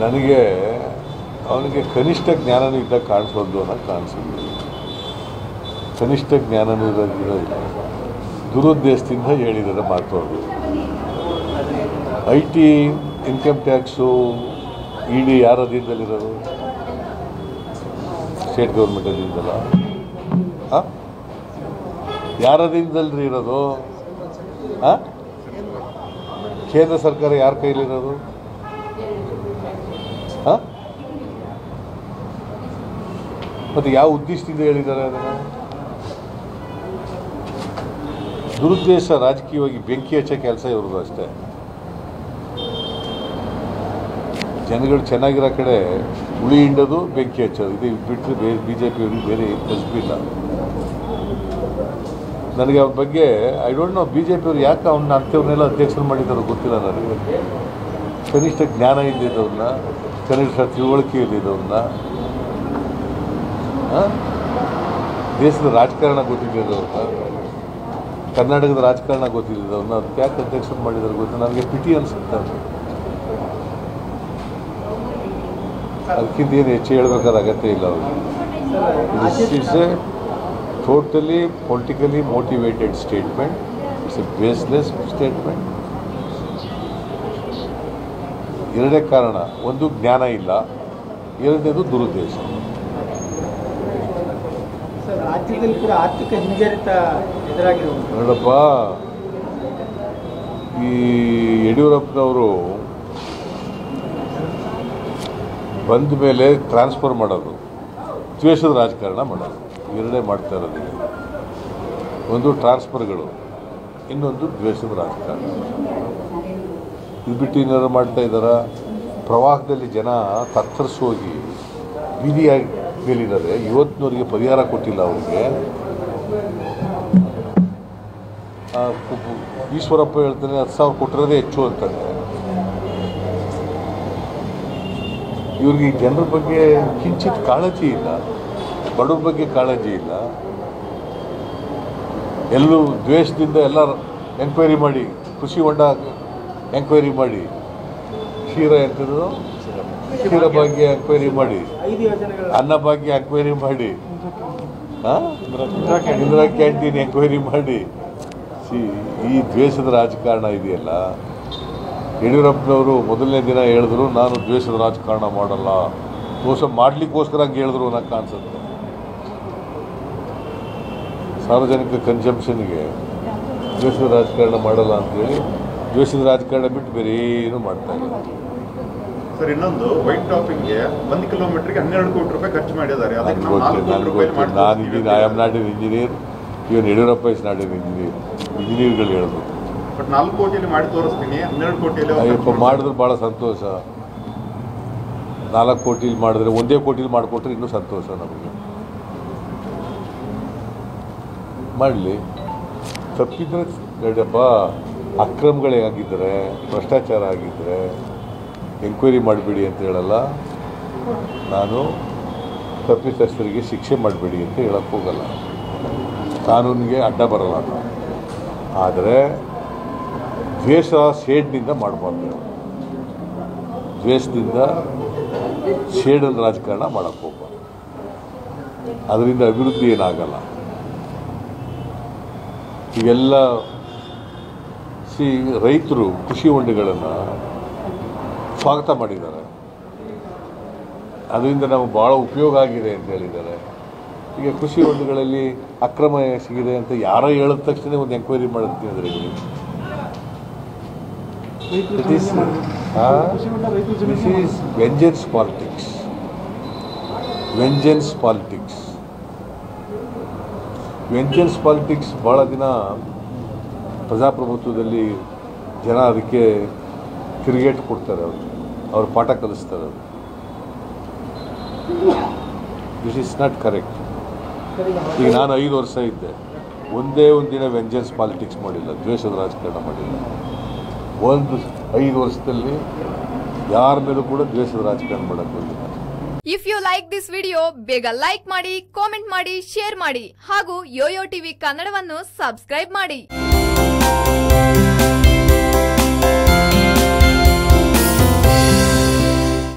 ನನಗೆ ಅವನಿಗೆ ಕನಿಷ್ಠ ಜ್ಞಾನನೂ ಇದ್ದಾಗ ಕಾಣಿಸೋದು ಅನ್ನೋ ಕಾಣಿಸಿಲ್ಲ. ಕನಿಷ್ಠ ಜ್ಞಾನನೂ ಇರೋದಿಲ್ಲ ದುರುದ್ದೇಶದಿಂದ ಹೇಳಿದರೆ ಮಾತು ಅವರು I T, income tax, E D ಯಾರ ಅಧೀನದಲ್ಲಿರೋದು? ಸ್ಟೇಟ್ ಗೌರ್ಮೆಂಟ್ ಅಧೀನದಲ್ಲ ಹಾಂ ಯಾರ ಅಧೀನದಲ್ಲಿ ಇರೋದು ಹಾಂ ಕೇಂದ್ರ ಸರ್ಕಾರ ಯಾರ ಕೈಲಿರೋದು ಮತ್ತು ಯಾವ ಉದ್ದೇಶದಿಂದ ಹೇಳಿದ್ದಾರೆ ಅದನ್ನು? ದುರುದ್ದೇಶ ರಾಜಕೀಯವಾಗಿ ಬೆಂಕಿ ಹಚ್ಚೋ ಕೆಲಸ ಇವ್ರದ್ದು ಅಷ್ಟೇ. ಜನಗಳು ಚೆನ್ನಾಗಿರೋ ಕಡೆ ಉಳಿ ಹಿಂಡೋದು, ಬೆಂಕಿ ಹಚ್ಚೋದು. ಇದು ಬಿಟ್ಟರೆ ಬೇರೆ ಬಿ ಜೆ ಪಿಯವ್ರಿಗೆ ಬೇರೆ ಕಸಬಿಲ್ಲ ನನಗೆ ಅವ್ರ ಬಗ್ಗೆ I don't know B J ಪಿಯವ್ರು ಯಾಕೆ ಅವ್ನ ಅಂಥವ್ರನ್ನೆಲ್ಲ ಅಧ್ಯಕ್ಷರು ಮಾಡಿದ್ದಾರೋ ಗೊತ್ತಿಲ್ಲ ನನಗೆ. ಕನಿಷ್ಠ ಜ್ಞಾನ ಇಲ್ಲದಿದ್ದವ್ರನ್ನ ಕನಿಷ್ಠ ತಿಳುವಳಿಕೆ ಇಲ್ಲದಿದ್ದವ್ರನ್ನ? ದೇಶದ ರಾಜಕಾರಣ ಗೊತ್ತಿದ್ದವ್ರನ್ನ ಕರ್ನಾಟಕದ ರಾಜಕಾರಣ ಗೊತ್ತಿದ್ದವ್ರನ್ನ ಅದಕ್ಕೆ ಯಾಕೆ ಅಧ್ಯಕ್ಷ ಮಾಡಿದಾರೆ ಗೊತ್ತು? ನನಗೆ ಪಿಟಿ ಅನ್ಸುತ್ತೆ ಅದು. ಅದಕ್ಕಿಂತ ಏನು ಹೆಚ್ಚು ಹೇಳಬೇಕಾದ ಅಗತ್ಯ ಇಲ್ಲ ಅವರು it's a totally politically motivated statement it's a baseless statement ಎರಡೇ ಕಾರಣ, ಒಂದು ಜ್ಞಾನ ಇಲ್ಲ. ಎರಡನೇದು ದುರುದ್ದೇಶ. ರಾಜ್ಯದಲ್ಲಿ ಕೂಡ ಆರ್ಥಿಕ ಹಿಂಜರಿತ ಈ ಯಡಿಯೂರಪ್ಪನವರು ಬಂದ ಮೇಲೆ ಟ್ರಾನ್ಸ್ಫರ್ ಮಾಡೋದು, ದ್ವೇಷದ ರಾಜಕಾರಣ ಮಾಡೋದು, ಎರಡೇ ಮಾಡ್ತಾ ಇರೋದು. ಒಂದು ಟ್ರಾನ್ಸ್ಫರ್ಗಳು ಇನ್ನೊಂದು ದ್ವೇಷದ ರಾಜಕಾರಣ. ಇದು ಬಿಟ್ಟು ಏನಾರು ಮಾಡ್ತಾ ಇದ್ದಾರ? ಪ್ರವಾಹದಲ್ಲಿ ಜನ ತತ್ತರಿಸೋಗಿ, ಬೀದಿಯಾಗಿ ಮೇಲಿದ್ದಾರೆ. ಇವತ್ತಿನವರಿಗೆ ಪರಿಹಾರ ಕೊಟ್ಟಿಲ್ಲ ಅವರಿಗೆ. ಈಶ್ವರಪ್ಪ ಹೇಳ್ತಾನೆ, ಹತ್ತು ಸಾವಿರ ಕೊಟ್ಟಿರೋದೇ ಹೆಚ್ಚು ಅಂತಾನೆ ಇವ್ರಿಗೆ ಜನರ ಬಗ್ಗೆ ಕಿಂಚಿತ್ ಕಾಳಜಿ ಇಲ್ಲ, ಬಡವ್ರ ಬಗ್ಗೆ ಕಾಳಜಿ ಇಲ್ಲ. ಎಲ್ಲೂ ದ್ವೇಷದಿಂದ ಎಲ್ಲ ಎಂಕ್ವೈರಿ ಮಾಡಿ, ಕೃಷಿ ಹೊಂಡ ಎಂಕ್ವೈರಿ ಮಾಡಿ, ಕ್ಷೀರ ಎಂಥದ್ದು ಕ್ಷೀರ ಭಾಗ್ಯ ಅಕ್ವೈರಿ ಮಾಡಿ. ಅನ್ನ ಭಾಗ್ಯ ಅಕ್ವೈರಿ ಮಾಡಿ? ಇಂದಿರಾ ಕ್ಯಾಂಟೀನ್. ಎಂಕ್ವೈರಿ ಮಾಡಿ. ಸಿ ಈ ದ್ವೇಷದ ರಾಜಕಾರಣ ಇದೆಯಲ್ಲ? ಯಡಿಯೂರಪ್ಪನವರು ಮೊದಲನೇ ದಿನ ಹೇಳಿದ್ರು ನಾನು ದ್ವೇಷದ ರಾಜಕಾರಣ ಮಾಡಲ್ಲ. ದೋಷ ಮಾಡಲಿಕ್ಕೋಸ್ಕರ ಹಂಗೆ ಹೇಳಿದ್ರು ನನಗೆ ಕಾಣಿಸುತ್ತೆ. ಸಾರ್ವಜನಿಕ ಕನ್ಸಂಪ್ಷನ್ಗೆ ದ್ವೇಷದ ರಾಜಕಾರಣ ಮಾಡಲ್ಲ ಅಂತೇಳಿ ದ್ವೇಷದ ರಾಜಕಾರಣ ಬಿಟ್ಟು ಬೇರೆ ಏನು ಮಾಡ್ತಾ ಇಲ್ಲ. ಸರ್ ಇನ್ನೊಂದು ವೈಟ್ ಟಾಪಿಂಗ್ಗೆ ಒಂದು ಕಿಲೋಮೀಟರ್ಗೆ ಹನ್ನೆರಡು ಕೋಟಿ ರೂಪಾಯಿ ಖರ್ಚು ಮಾಡಿದ್ದಾರೆ. ಅದಕ್ಕೆ ನಾವು ನಾಲ್ಕು ಕೋಟಿ ರೂಪಾಯಿ ನಾನು ಇದ್ದೀನಿ I am not an engineer even Yediyurappa is not an engineer ಇಂಜಿನಿಯರ್ಗಳು ಹೇಳೋದು ಬಟ್ ನಾಲ್ಕು ಕೋಟಿಯಲ್ಲಿ ಮಾಡಿ ತೋರಿಸ್ತೀನಿ ಹನ್ನೆರಡು ಕೋಟಿಯಲ್ಲಿ ಮಾಡಿದ್ರೆ ಭಾಳ ಸಂತೋಷ. ನಾಲ್ಕು ಕೋಟಿಲಿ ಮಾಡಿದ್ರೆ ಒಂದೇ ಕೋಟಿಲಿ ಮಾಡಿಕೊಟ್ರೆ ಇನ್ನೂ ಸಂತೋಷ ನಮಗೆ. ಮಾಡಲಿ. ತಪ್ಪಿದ್ರೆ ನೋಡಪ್ಪ ಅಕ್ರಮಗಳೇ ಆಗಿದ್ದರೆ ಭ್ರಷ್ಟಾಚಾರ ಆಗಿದ್ದರೆ ಎಂಕ್ವೈರಿ ಮಾಡಬೇಡಿ ಅಂತ ಹೇಳಲ್ಲ. ನಾನು ತಪ್ಪಿತಸ್ಥರಿಗೆ ಶಿಕ್ಷೆ ಮಾಡಬೇಡಿ ಅಂತ ಹೇಳಕ್ಕೆ ಹೋಗಲ್ಲ. ಕಾನೂನಿಗೆ ಅಡ್ಡ ಬರಲ್ಲ ಆದರೆ ದ್ವೇಷ ಶೇಡ್ನಿಂದ ಮಾಡಬಾರ್ದು. ದ್ವೇಷದಿಂದ ಶೇಡಲ್ ರಾಜಕಾರಣ ಮಾಡಕ್ಕೆ ಹೋಗ್ಬಾರ್ದು. ಅದರಿಂದ ಅಭಿವೃದ್ಧಿ ಏನಾಗಲ್ಲ. ಈಗೆಲ್ಲ ಸಿ ರೈತರು ಕೃಷಿ ಹೊಂಡಗಳನ್ನು ಸ್ವಾಗತ ಮಾಡಿದ್ದಾರೆ. ಅದರಿಂದ ನಮಗೆ ಭಾಳ ಉಪಯೋಗ ಆಗಿದೆ ಅಂತ ಹೇಳಿದ್ದಾರೆ. ಈಗ ಕೃಷಿ ಹೊಂಡಗಳಲ್ಲಿ ಅಕ್ರಮ ಸಿಗಿದೆ ಅಂತ ಯಾರೋ ಹೇಳಿದ ತಕ್ಷಣ ಒಂದು ಎಂಕ್ವೈರಿ ಮಾಡುತ್ತೀನಿ ಅಂದರೆ politics is, vengeance politics. Vengeance politics vengeance politics ಭಾಳ ದಿನ ಪ್ರಜಾಪ್ರಭುತ್ವದಲ್ಲಿ ಜನ ಅದಕ್ಕೆ ತಿರುಗೇಟು ಕೊಡ್ತಾರೆ ಅವರು. ಅವ್ರು ಪಾಠ ಕಲಿಸ್ತಾರೆ ದಿಸ್ ಇಸ್ ನಾಟ್ ಕರೆಕ್ಟ್ ಈಗ ನಾನು ಐದು ವರ್ಷ ಇದ್ದೆ. ಒಂದೇ ಒಂದು ದಿನ ವೆಂಜನ್ಸ್ ಪಾಲಿಟಿಕ್ಸ್ ಮಾಡಿಲ್ಲ, ದ್ವೇಷದ ರಾಜಕಾರಣ ಮಾಡಿಲ್ಲ. ಒಂದು ಐದು ವರ್ಷದಲ್ಲಿ ಯಾರ ಮೇಲೂ ಕೂಡ ದ್ವೇಷದ ರಾಜಕಾರಣ ಮಾಡಕ್ಕೆ ಹೋಗಿಲ್ಲ. If you like this video ಬೇಗ ಲೈಕ್ ಮಾಡಿ ಕಾಮೆಂಟ್ ಮಾಡಿ ಶೇರ್ ಮಾಡಿ. ಹಾಗೂ ಯೋಯೋ ಟಿವಿ ಕನ್ನಡವನ್ನು ಸಬ್ಸ್ಕ್ರೈಬ್ ಮಾಡಿ.